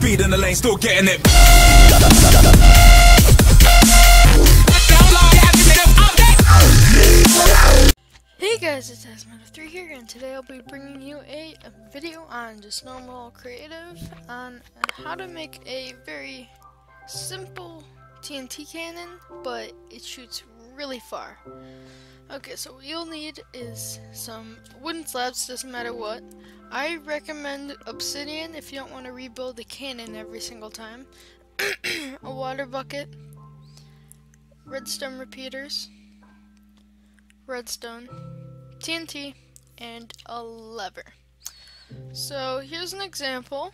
speed in the lane, still getting it. Hey guys, it's Hazmatt03 here, and today I'll be bringing you a, a, video on just normal creative on how to make a very simple TNT cannon, but it shoots really far. Okay, so what you'll need is some wooden slabs, doesn't matter what. I recommend obsidian if you don't want to rebuild the cannon every single time. a water bucket, redstone repeaters, redstone, TNT, and a lever. So here's an example.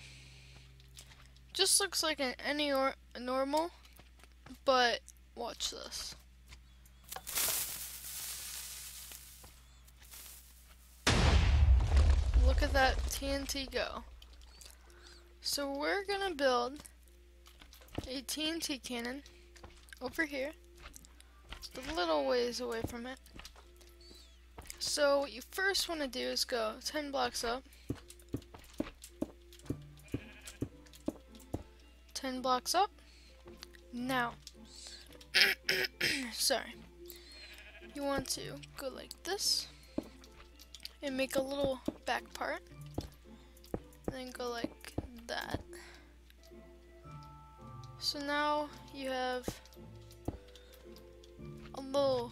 Just looks like an any or normal, but watch this. That TNT go. So we're gonna build a TNT cannon over here. Just a little ways away from it. So what you first want to do is go 10 blocks up. 10 blocks up. Now, sorry. You want to go like this and make a little back part. And then go like that. So now you have a little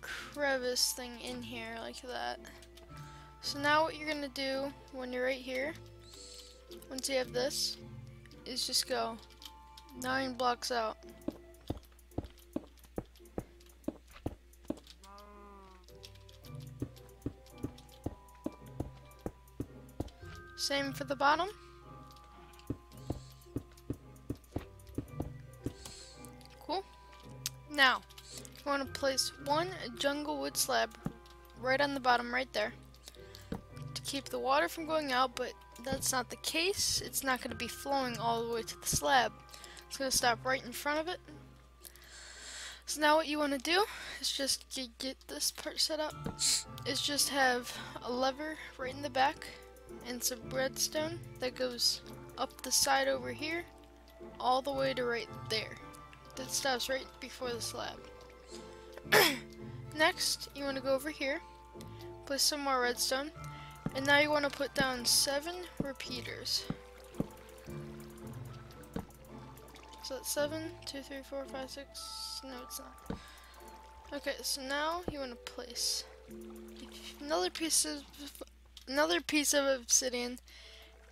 crevice thing in here like that. So now what you're gonna do when you're right here, once you have this, is just go nine blocks out. Same for the bottom. Cool. Now, you want to place one jungle wood slab right on the bottom right there to keep the water from going out, but that's not the case. It's not going to be flowing all the way to the slab. It's going to stop right in front of it. So now what you want to do is just get this part set up, is just have a lever right in the back and some redstone that goes up the side over here all the way to right there. That stops right before the slab. Next, you want to go over here, place some more redstone, and now you want to put down seven repeaters. So that's seven, two, three, four, five, six. No, it's not. Okay, so now you want to place another piece of another piece of obsidian,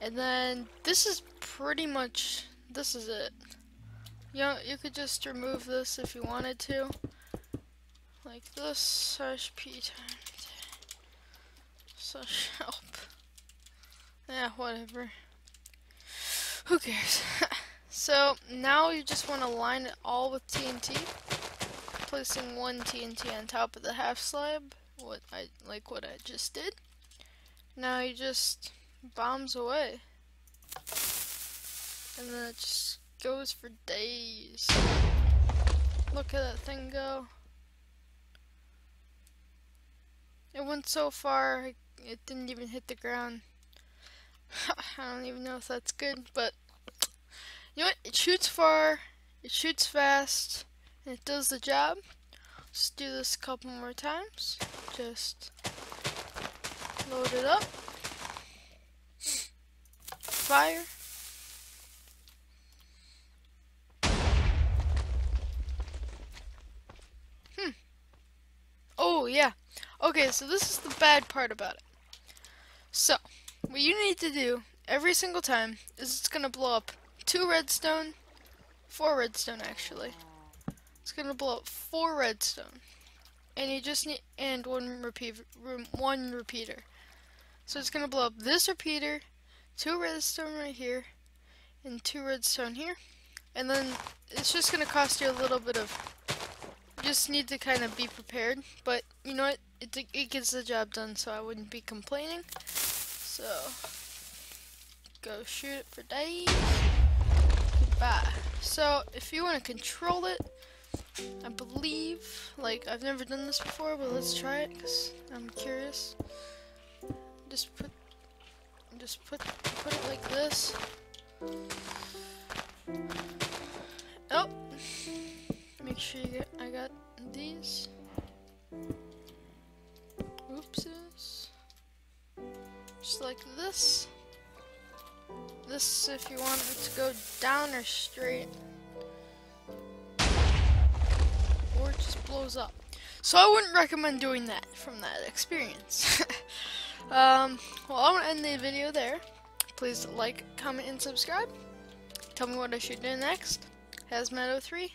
and then this is pretty much this is it. You know, you could just remove this if you wanted to like this slash p times slash help. Yeah, whatever. Who cares? so now you just want to line it all with TNT, placing one TNT on top of the half slab, what I like what I just did. Now he just bombs away, and then it just goes for days. Look at that thing go. It went so far, it didn't even hit the ground. I don't even know if that's good, but you know what? It shoots far, it shoots fast, and it does the job. Let's do this a couple more times. Just load it up. Fire. Hmm. Oh, yeah. Okay, so this is the bad part about it. So, what you need to do every single time is it's going to blow up two redstone, four redstone actually. It's going to blow up four redstone. And you just need, and one repeat, one repeater. So it's going to blow up this repeater, two redstone right here, and two redstone here. And then it's just going to cost you a little bit of You just need to kind of be prepared. But you know what? It, it gets the job done, so I wouldn't be complaining. So, go shoot it for days. Goodbye. So, if you want to control it, I believe, like, I've never done this before, but let's try it, because I'm curious just put just put put it like this. Oh, make sure you get, I got these. Oopses. Just like this. This if you want it to go down or straight. Or it just blows up. So I wouldn't recommend doing that from that experience. um, well, I'm going to end the video there. Please like, comment, and subscribe. Tell me what I should do next. Has Hazmatt03